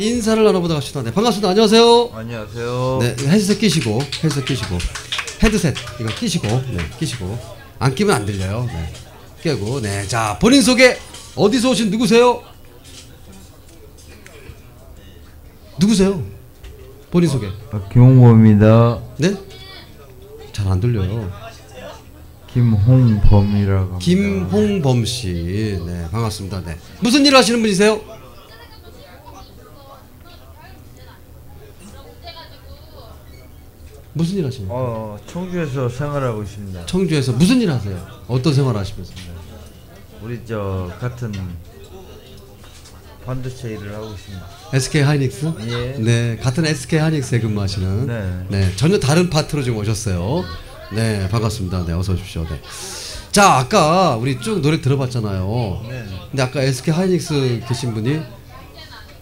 인사를 나눠보다 갑시다. 네, 반갑습니다. 안녕하세요. 안녕하세요. 네, 헤드셋 끼시고, 헤드셋 끼시고, 헤드셋 이거 끼시고, 네, 끼시고. 안 끼면 안 들려요. 네, 끼고, 네, 자 본인 소개 어디서 오신 누구세요? 누구세요? 본인 소개. 아, 김홍범입니다. 네? 잘 안 들려요. 김홍범이라고 합니다. 김홍범 씨, 네, 반갑습니다. 네, 무슨 일 하시는 분이세요? 무슨 일 하시나요? 어, 청주에서 생활하고 있습니다. 청주에서 무슨 일 하세요? 어떤 생활 하시면서? 우리 저 같은 반도체 일을 하고 있습니다. SK 하이닉스? 예. 네, 같은 SK 하이닉스에 근무하시는 네. 네, 전혀 다른 파트로 지금 오셨어요. 네, 반갑습니다. 네, 어서 오십시오. 네. 자, 아까 우리 쭉 노래 들어봤잖아요. 네. 근데 아까 SK 하이닉스 계신 분이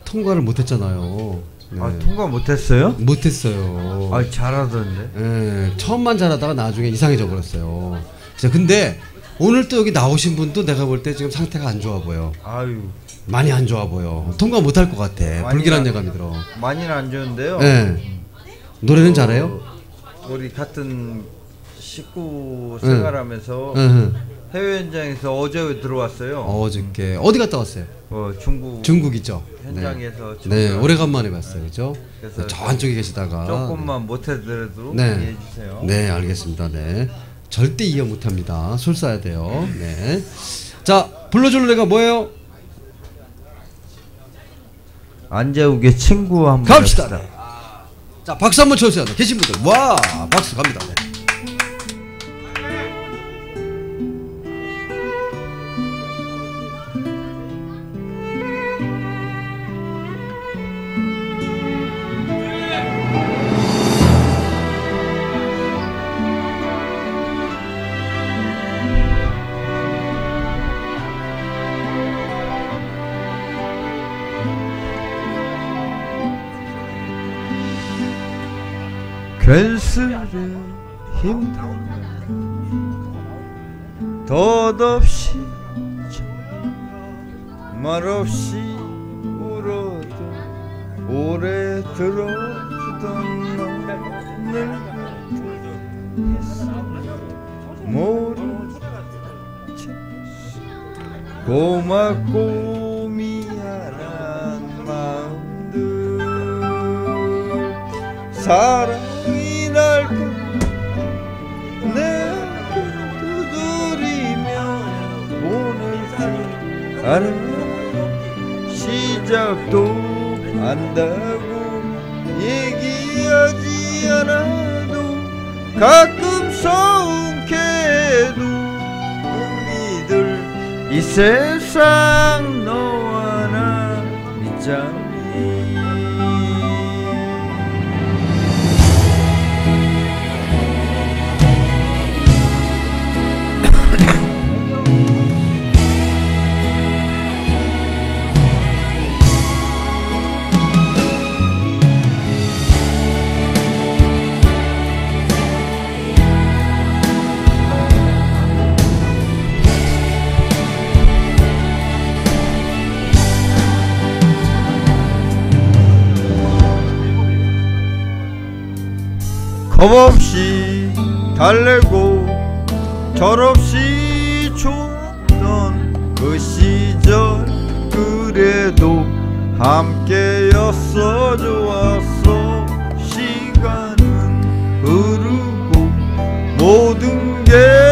통과를 못했잖아요. 네. 아, 통과 못했어요? 못했어요. 아, 잘하던데. 예, 처음만 잘하다가 나중에 이상해져 버렸어요. 진짜 근데 오늘 또 여기 나오신 분도 내가 볼 때 지금 상태가 안 좋아 보여. 아유, 많이 안 좋아 보여. 통과 못할 것 같아. 불길한 안- 예감이 들어. 많이는 안 좋은데요. 예. 노래는 잘해요? 우리 같은 식구 응. 생활하면서 응. 해외 현장에서 어제 들어왔어요. 어저께 어디 갔다 왔어요? 어, 중국 중국 있죠. 현장에서 네, 좀 오래간만에 봤어요, 그죠? 그래서 저 안쪽에 계시다가 조금만 못해더라도 네. 이해해 주세요. 네, 알겠습니다. 네, 절대 이해 못합니다. 술 쏴야 돼요. 네, 자 불러줄 노래가 뭐예요? 안재욱의 친구 한번 갑시다. 네. 자 박수 한번 쳐주세요. 네, 계신 분들 와 박수 갑니다. 네. 괜스레 힘든 덧없이 말없이 울어도 오래 들어주던 너를 모른 채 고맙고 미안한 마음들. 사랑 줄 알아 시작도 안다고 얘기하지 않아도 가끔 서운케도 의미들 이 세상 너와 나 있잖니 겁없이 달래고 철없이 줬던 그 시절 그래도 함께였어. 좋았어. 시간은 흐르고 모든 게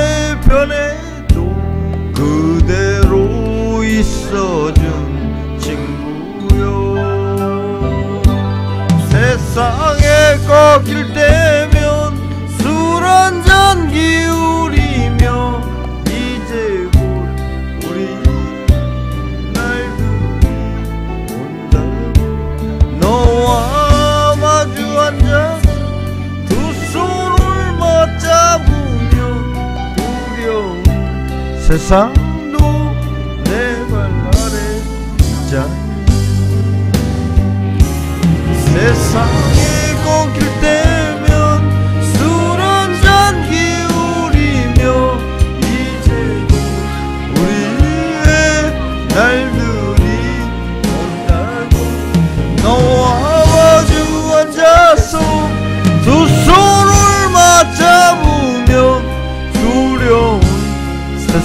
세상도 내 발 아래 있잖니 세상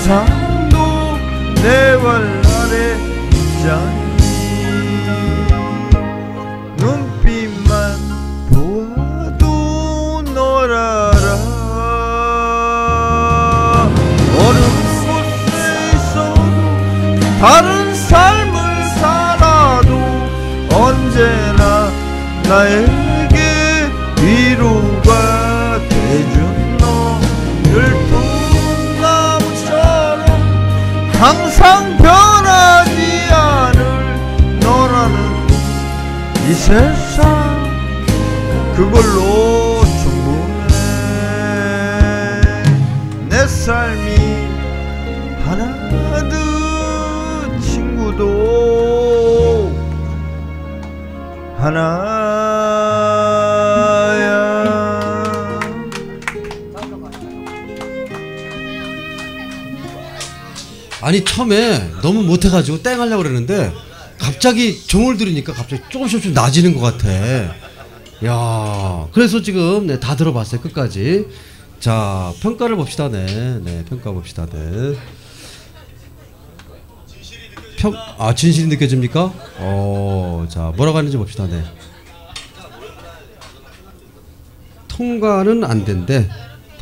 세상도 내발 아래 있잖니 눈빛만 보아도 널 알아 어느 곳에서도 다른 삶을 살아도 언제나 나의 항상 변하지 않을 너라는 이 세상 그걸로 충분해. 내 삶이 하나든 친구도 하나 아니 처음에 너무 못해가지고 땡 하려고 그랬는데 갑자기 종을 들으니까 갑자기 조금씩 나아지는 것 같아. 야, 그래서 지금 네, 다 들어봤어요 끝까지. 자 평가를 봅시다. 네, 네 평가 봅시다. 네. 평, 아 진실이 느껴집니까? 어, 자 뭐라고 하는지 봅시다. 네. 통과는 안 된대.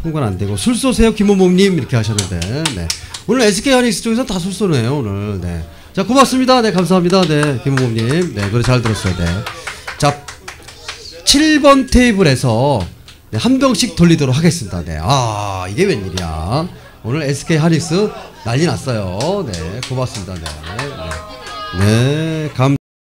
통과는 안 되고 술 쏘세요 김호mom님 이렇게 하셨는데 네. 오늘 SK 하이닉스 쪽에서 다술 쏘네요 오늘. 네. 자 고맙습니다. 네 감사합니다. 네 김호mom님 네 노래 잘 들었어요. 네. 자 7번 테이블에서 네, 한 병씩 돌리도록 하겠습니다. 네. 아 이게 웬일이야. 오늘 SK 하이닉스 난리 났어요. 네 고맙습니다. 네. 네. 네 감.